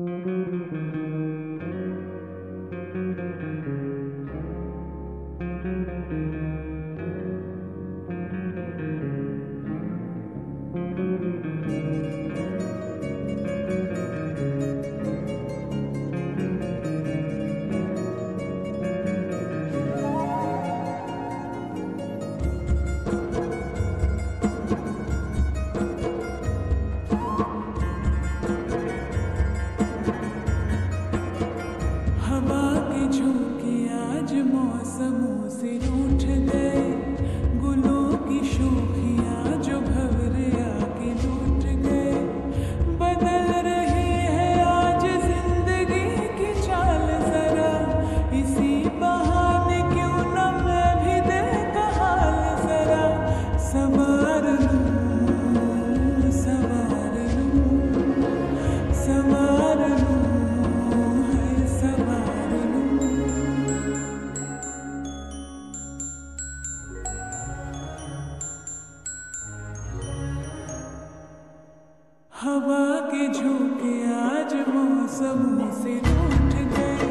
हवा हवा के झोंके आज मौसम से रूठ गए।